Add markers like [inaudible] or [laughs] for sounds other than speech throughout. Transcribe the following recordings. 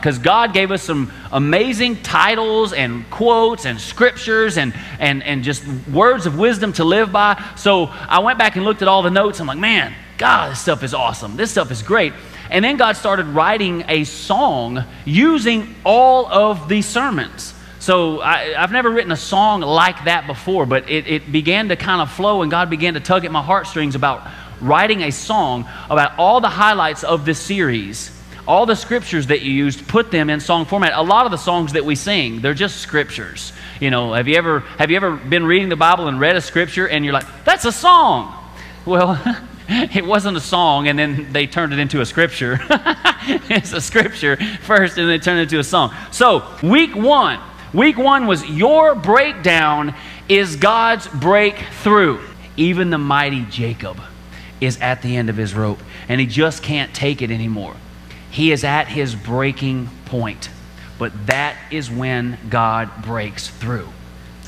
because God gave us some amazing titles and quotes and scriptures and, and, and just words of wisdom to live by. So I went back and looked at all the notes. I'm like, man, God, this stuff is awesome. This stuff is great. And then God started writing a song using all of these sermons. So I, have never written a song like that before, but it, it began to kind of flow, and God began to tug at my heartstrings about writing a song about all the highlights of this series all the scriptures that you used, put them in song format. A lot of the songs that we sing, they're just scriptures. You know, have you ever have you ever been reading the Bible and read a scripture and you're like, that's a song? Well, [laughs] it wasn't a song and then they turned it into a scripture. [laughs] it's a scripture first and then turned it into a song. So, week 1. Week 1 was your breakdown is God's breakthrough. Even the mighty Jacob is at the end of his rope and he just can't take it anymore. He is at his breaking point. But that is when God breaks through.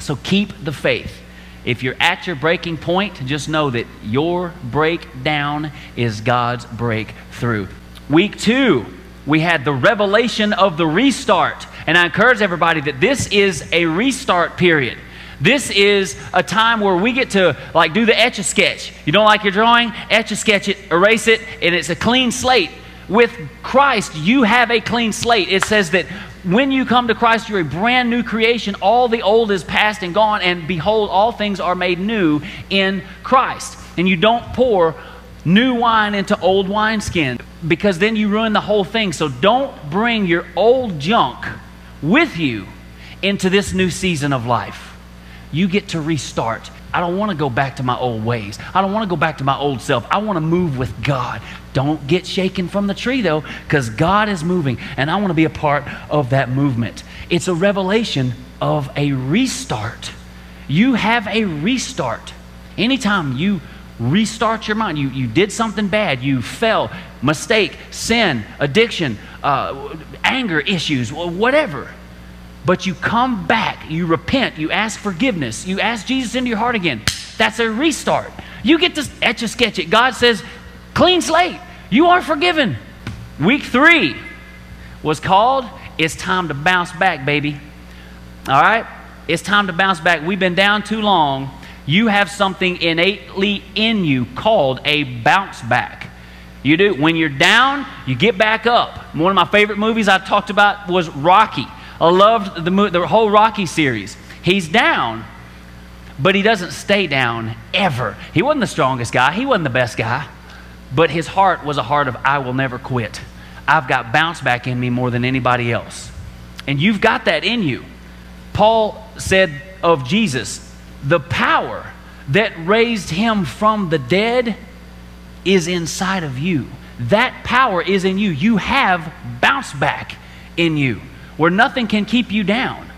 So keep the faith. If you're at your breaking point, just know that your breakdown is God's breakthrough. Week two, we had the revelation of the restart. And I encourage everybody that this is a restart period. This is a time where we get to like do the etch a sketch. You don't like your drawing? Etch a sketch it, erase it, and it's a clean slate with Christ, you have a clean slate. It says that when you come to Christ, you're a brand new creation. All the old is past and gone, and behold, all things are made new in Christ. And you don't pour new wine into old wineskin because then you ruin the whole thing. So don't bring your old junk with you into this new season of life. You get to restart. I don't want to go back to my old ways. I don't want to go back to my old self. I want to move with God. Don't get shaken from the tree, though, because God is moving, and I want to be a part of that movement. It's a revelation of a restart. You have a restart. Anytime you restart your mind, you, you did something bad, you fell, mistake, sin, addiction, uh, anger issues, whatever but you come back, you repent, you ask forgiveness, you ask Jesus into your heart again. That's a restart. You get to etch a sketch it. God says, clean slate. You are forgiven. Week three was called It's Time to Bounce Back, baby. All right? It's time to bounce back. We've been down too long. You have something innately in you called a bounce back. You do. When you're down, you get back up. One of my favorite movies I talked about was Rocky. I loved the, the whole Rocky series. He's down, but he doesn't stay down ever. He wasn't the strongest guy, he wasn't the best guy, but his heart was a heart of, I will never quit. I've got bounce back in me more than anybody else. And you've got that in you. Paul said of Jesus, the power that raised him from the dead is inside of you. That power is in you. You have bounce back in you where nothing can keep you down.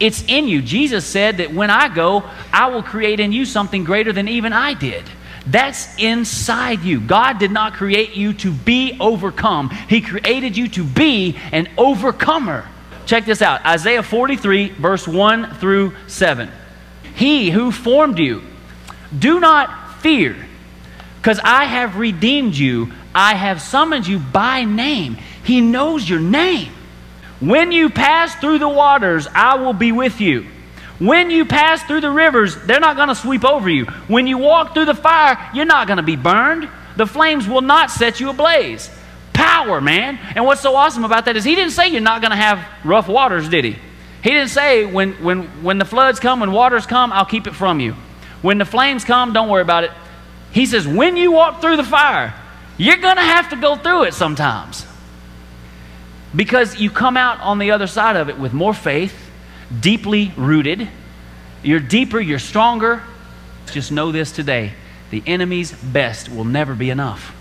It's in you. Jesus said that when I go, I will create in you something greater than even I did. That's inside you. God did not create you to be overcome, He created you to be an overcomer. Check this out Isaiah 43, verse 1 through 7. He who formed you, do not fear, because I have redeemed you. I have summoned you by name. He knows your name. When you pass through the waters, I will be with you. When you pass through the rivers, they're not going to sweep over you. When you walk through the fire, you're not going to be burned. The flames will not set you ablaze. Power, man. And what's so awesome about that is he didn't say you're not going to have rough waters, did he? He didn't say when, when, when the floods come, when waters come, I'll keep it from you. When the flames come, don't worry about it. He says, when you walk through the fire, you're going to have to go through it sometimes. Because you come out on the other side of it with more faith, deeply rooted. You're deeper, you're stronger. Just know this today the enemy's best will never be enough.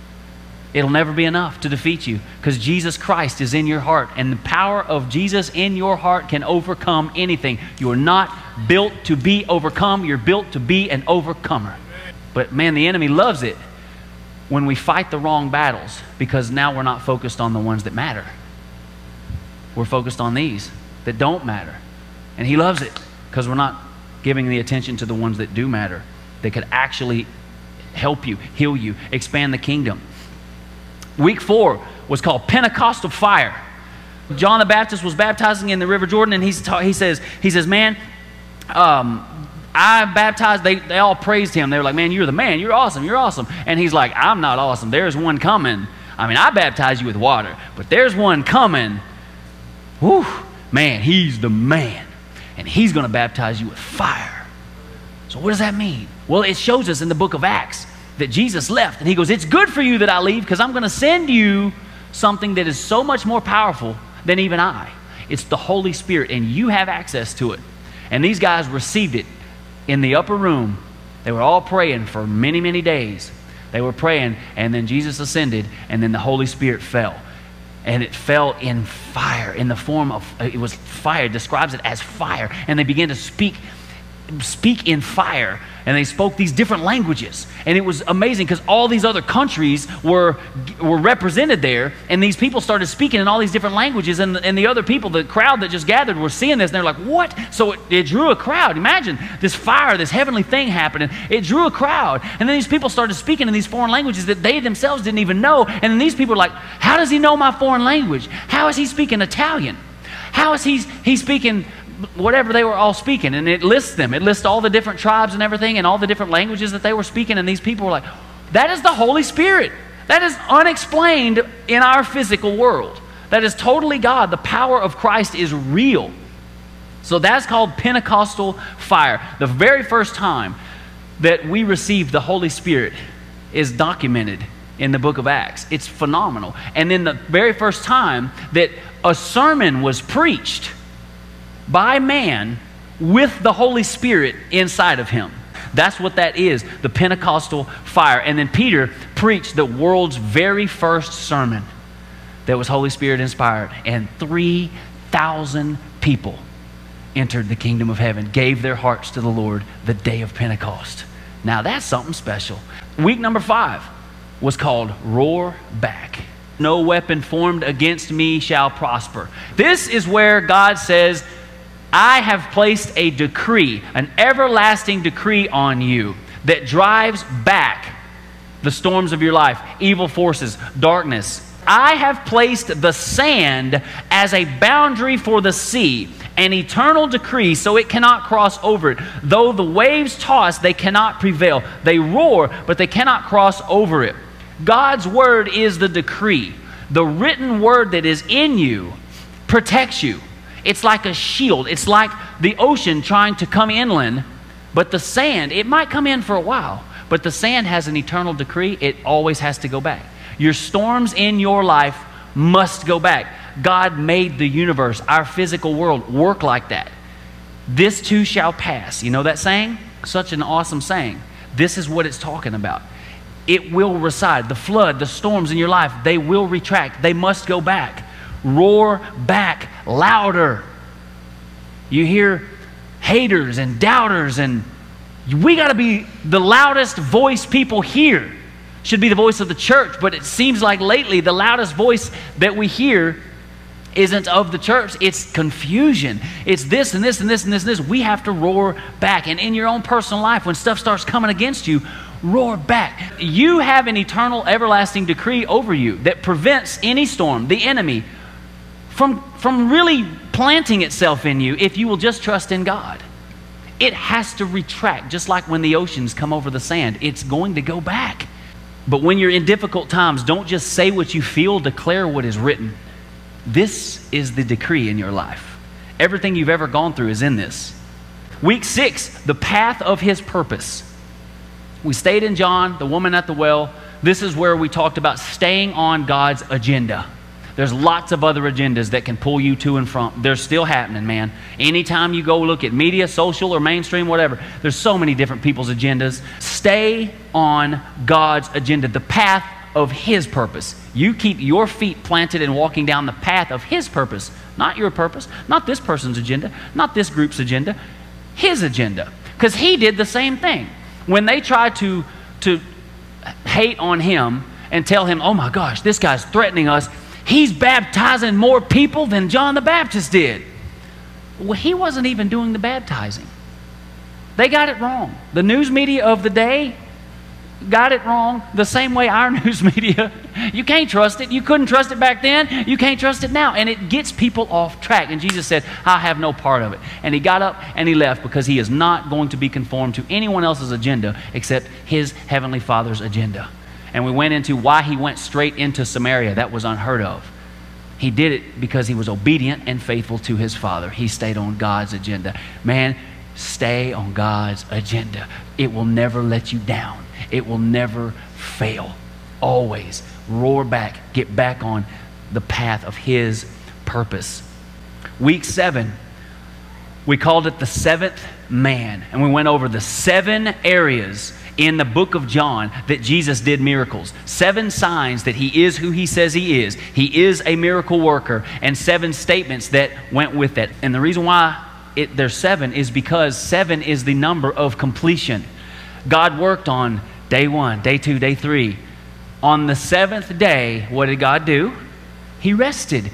It'll never be enough to defeat you because Jesus Christ is in your heart, and the power of Jesus in your heart can overcome anything. You are not built to be overcome, you're built to be an overcomer. But man, the enemy loves it when we fight the wrong battles because now we're not focused on the ones that matter. We're focused on these that don't matter. And He loves it because we're not giving the attention to the ones that do matter, that could actually help you, heal you, expand the kingdom. Week four was called Pentecostal Fire. John the Baptist was baptizing in the River Jordan, and he's ta- he says, he says, man, um, I baptized, they, they all praised him. They were like, man, you're the man. You're awesome. You're awesome. And he's like, I'm not awesome. There's one coming. I mean, I baptize you with water, but there's one coming. Whew, man, he's the man. And he's going to baptize you with fire. So, what does that mean? Well, it shows us in the book of Acts that Jesus left. And he goes, It's good for you that I leave because I'm going to send you something that is so much more powerful than even I. It's the Holy Spirit, and you have access to it. And these guys received it in the upper room. They were all praying for many, many days. They were praying, and then Jesus ascended, and then the Holy Spirit fell. And it fell in fire, in the form of, it was fire, describes it as fire. And they began to speak speak in fire and they spoke these different languages. And it was amazing because all these other countries were were represented there and these people started speaking in all these different languages and, and the other people the crowd that just gathered were seeing this and they're like what? So it, it drew a crowd. Imagine this fire this heavenly thing happening. It drew a crowd. And then these people started speaking in these foreign languages that they themselves didn't even know. And then these people are like how does he know my foreign language? How is he speaking italian? How is he, he speaking whatever they were all speaking. And it lists them. It lists all the different tribes and everything and all the different languages that they were speaking. And these people were like, that is the Holy Spirit. That is unexplained in our physical world. That is totally God. The power of Christ is real. So that's called Pentecostal fire. The very first time that we received the Holy Spirit is documented in the book of Acts. It's phenomenal. And then the very first time that a sermon was preached by man with the Holy Spirit inside of him. That's what that is, the Pentecostal fire. And then Peter preached the world's very first sermon that was Holy Spirit inspired. And 3,000 people entered the kingdom of heaven, gave their hearts to the Lord the day of Pentecost. Now that's something special. Week number five was called Roar Back. No weapon formed against me shall prosper. This is where God says, I have placed a decree, an everlasting decree on you that drives back the storms of your life, evil forces, darkness. I have placed the sand as a boundary for the sea, an eternal decree, so it cannot cross over it. Though the waves toss, they cannot prevail. They roar, but they cannot cross over it. God's word is the decree. The written word that is in you protects you. It's like a shield. It's like the ocean trying to come inland, but the sand, it might come in for a while, but the sand has an eternal decree. It always has to go back. Your storms in your life must go back. God made the universe, our physical world, work like that. This too shall pass. You know that saying? Such an awesome saying. This is what it's talking about. It will reside. The flood, the storms in your life, they will retract. They must go back roar back louder. You hear haters and doubters, and we got to be the loudest voice people hear. Should be the voice of the church, but it seems like lately the loudest voice that we hear isn't of the church. It's confusion. It's this and this and this and this and this. We have to roar back. And in your own personal life, when stuff starts coming against you, roar back. You have an eternal, everlasting decree over you that prevents any storm, the enemy, from, from really planting itself in you if you will just trust in God. It has to retract, just like when the oceans come over the sand. It's going to go back. But when you're in difficult times, don't just say what you feel, declare what is written. This is the decree in your life. Everything you've ever gone through is in this. Week six, the path of his purpose. We stayed in John, the woman at the well. This is where we talked about staying on God's agenda. There's lots of other agendas that can pull you to and from. They're still happening, man. Anytime you go look at media, social, or mainstream, whatever, there's so many different people's agendas. Stay on God's agenda, the path of His purpose. You keep your feet planted and walking down the path of His purpose, not your purpose, not this person's agenda, not this group's agenda, His agenda. Because He did the same thing. When they tried to, to hate on Him and tell Him, oh my gosh, this guy's threatening us, he's baptizing more people than John the Baptist did. Well, he wasn't even doing the baptizing. They got it wrong. The news media of the day got it wrong the same way our [laughs] news media You can't trust it. You couldn't trust it back then. You can't trust it now. And it gets people off track. And Jesus said, I have no part of it. And he got up and he left because he is not going to be conformed to anyone else's agenda except his heavenly Father's agenda. And we went into why he went straight into Samaria. That was unheard of. He did it because he was obedient and faithful to his Father. He stayed on God's agenda. Man, stay on God's agenda. It will never let you down, it will never fail. Always roar back, get back on the path of His purpose. Week seven, we called it the seventh man, and we went over the seven areas in the book of John that Jesus did miracles. Seven signs that he is who he says he is. He is a miracle worker, and seven statements that went with that. And the reason why it, there's seven is because seven is the number of completion. God worked on day one, day two, day three. On the seventh day, what did God do? He rested.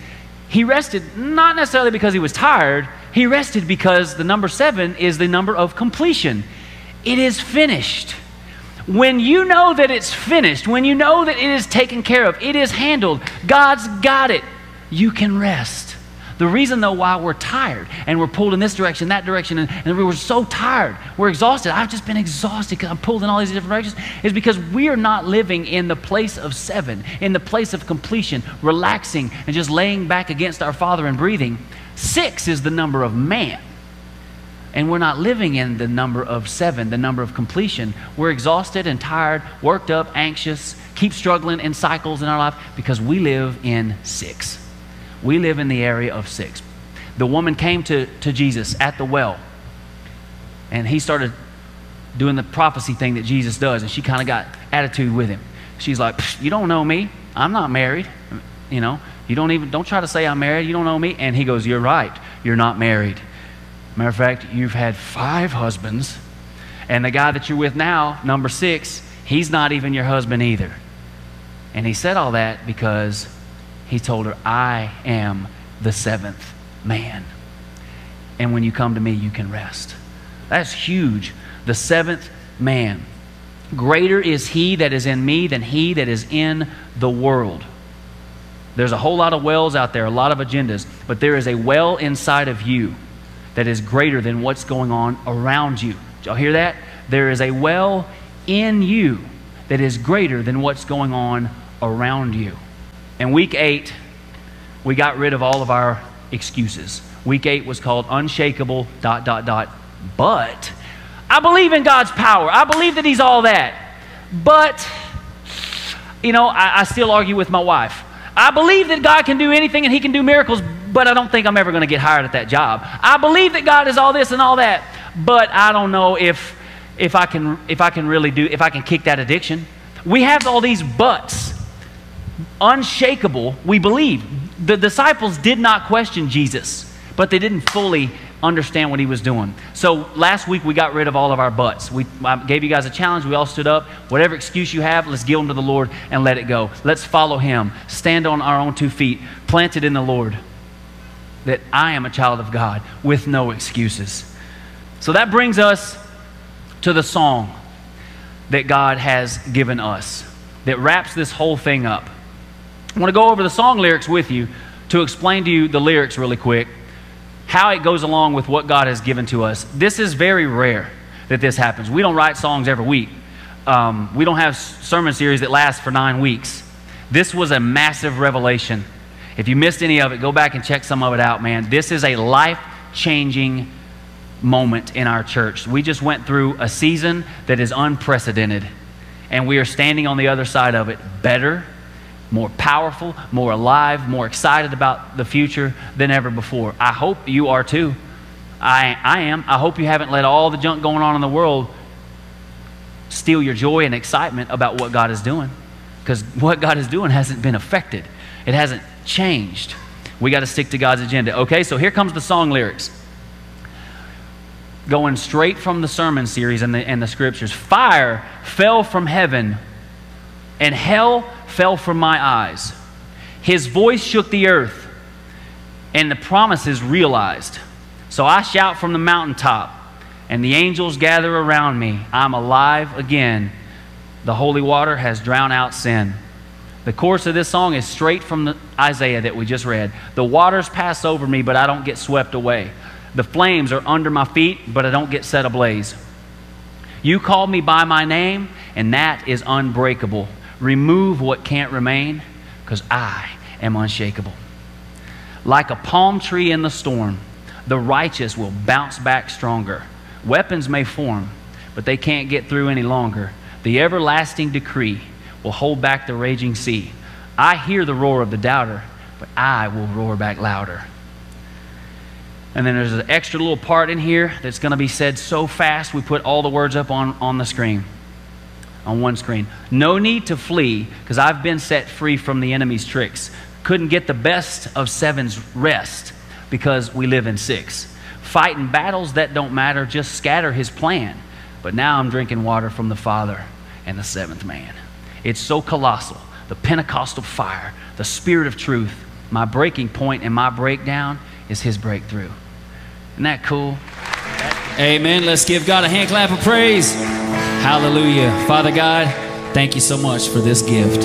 He rested not necessarily because he was tired, he rested because the number seven is the number of completion. It is finished. When you know that it's finished, when you know that it is taken care of, it is handled, God's got it, you can rest. The reason, though, why we're tired and we're pulled in this direction, that direction, and, and we're so tired, we're exhausted. I've just been exhausted because I'm pulled in all these different directions, is because we are not living in the place of seven, in the place of completion, relaxing and just laying back against our Father and breathing. Six is the number of man. And we're not living in the number of seven, the number of completion. We're exhausted and tired, worked up, anxious, keep struggling in cycles in our life because we live in six. We live in the area of six. The woman came to, to Jesus at the well, and he started doing the prophecy thing that Jesus does, and she kind of got attitude with him. She's like, You don't know me. I'm not married. You know, you don't even, don't try to say I'm married. You don't know me. And he goes, You're right. You're not married. Matter of fact, you've had five husbands, and the guy that you're with now, number six, he's not even your husband either. And he said all that because he told her, I am the seventh man. And when you come to me, you can rest. That's huge. The seventh man. Greater is he that is in me than he that is in the world. There's a whole lot of wells out there, a lot of agendas, but there is a well inside of you that is greater than what's going on around you. Did y'all hear that? There is a well in you that is greater than what's going on around you. In week eight, we got rid of all of our excuses. Week eight was called unshakable, dot, dot, dot. But I believe in God's power. I believe that He's all that. But, you know, I, I still argue with my wife. I believe that God can do anything and He can do miracles, but I don't think I'm ever going to get hired at that job. I believe that God is all this and all that, but I don't know if, if, I, can, if I can really do, if I can kick that addiction. We have all these buts unshakable, we believe. The disciples did not question Jesus, but they didn't fully understand what he was doing. So last week we got rid of all of our butts. We I gave you guys a challenge. We all stood up. Whatever excuse you have, let's give them to the Lord and let it go. Let's follow him. Stand on our own two feet, planted in the Lord. That I am a child of God with no excuses. So that brings us to the song that God has given us that wraps this whole thing up. I want to go over the song lyrics with you to explain to you the lyrics really quick, how it goes along with what God has given to us. This is very rare that this happens. We don't write songs every week. Um, we don't have sermon series that last for nine weeks. This was a massive revelation. If you missed any of it, go back and check some of it out, man. This is a life changing moment in our church. We just went through a season that is unprecedented, and we are standing on the other side of it better more powerful, more alive, more excited about the future than ever before. I hope you are too. I, I am. I hope you haven't let all the junk going on in the world steal your joy and excitement about what God is doing. Because what God is doing hasn't been affected, it hasn't changed. We got to stick to God's agenda. Okay, so here comes the song lyrics. Going straight from the sermon series and the, and the scriptures. Fire fell from heaven, and hell fell from my eyes. His voice shook the earth, and the promises realized. So I shout from the mountaintop, and the angels gather around me. I'm alive again. The holy water has drowned out sin. The chorus of this song is straight from the Isaiah that we just read. The waters pass over me, but I don't get swept away. The flames are under my feet, but I don't get set ablaze. You called me by my name, and that is unbreakable. Remove what can't remain, because I am unshakable. Like a palm tree in the storm, the righteous will bounce back stronger. Weapons may form, but they can't get through any longer. The everlasting decree will hold back the raging sea. I hear the roar of the doubter, but I will roar back louder. And then there's an extra little part in here that's going to be said so fast, we put all the words up on, on the screen, on one screen. No need to flee, because I've been set free from the enemy's tricks. Couldn't get the best of seven's rest, because we live in six. Fighting battles that don't matter, just scatter his plan. But now I'm drinking water from the Father and the seventh man. It's so colossal. The Pentecostal fire, the spirit of truth, my breaking point and my breakdown is his breakthrough. Isn't that cool? Amen. Let's give God a hand clap of praise. Hallelujah. Father God, thank you so much for this gift.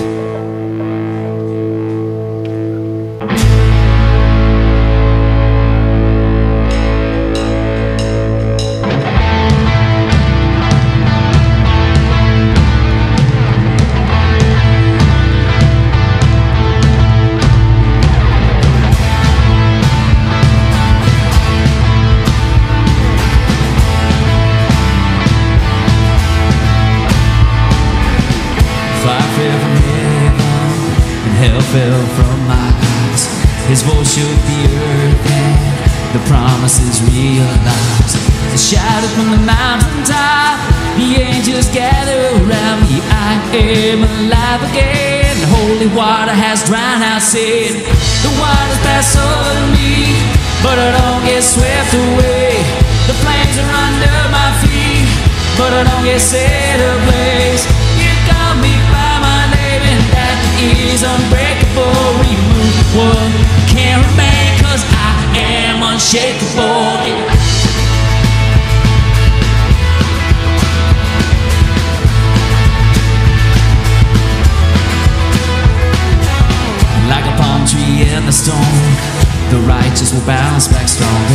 Hell fell from my eyes. His voice shook the earth and the promises realized. The shadow from the mountaintop, the angels gather around me. I am alive again. Holy water has drowned out sin. The waters pass over me, but I don't get swept away. The flames are under my feet, but I don't get set ablaze. Is unbreakable. Remove what can't remain, cause I am unshakable. Like a palm tree in the storm, the righteous will bounce back stronger.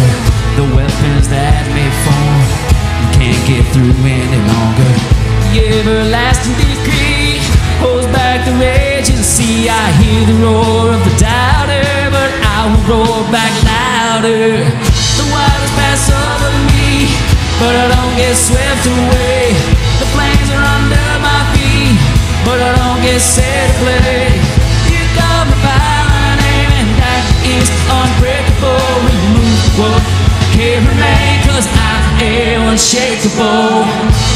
I hear the roar of the doubter, but I will roar back louder. The waters pass over me, but I don't get swept away. The flames are under my feet, but I don't get set ablaze. You call me by my name, and that is unbreakable. Remove what can't remain, cause I am unshakable.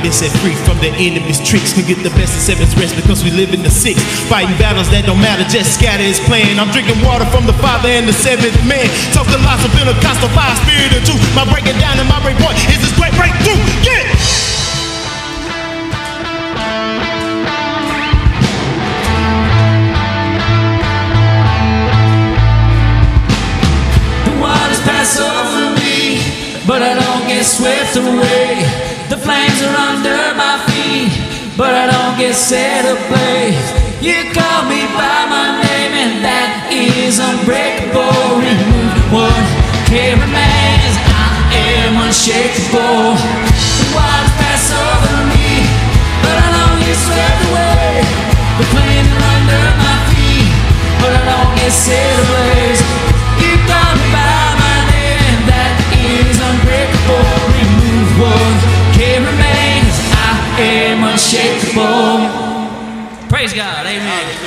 I've been set free from the enemy's tricks. Can get the best of seven's rest because we live in the six. Fighting battles that don't matter, just scatter his plan. I'm drinking water from the Father and the seventh man. Talk the lots of Pentecostal fire, spirit of truth. My breaking down and my breakpoint is this great breakthrough. Yeah! The waters pass over me, but I don't get swept away. The flames are under my feet, but I don't get set ablaze. You call me by my name, and that is unbreakable. Remove what can remain, as I am unshakable. The waters pass over me, but I don't get swept away. The flames are under my feet, but I don't get set ablaze. Praise God, amen.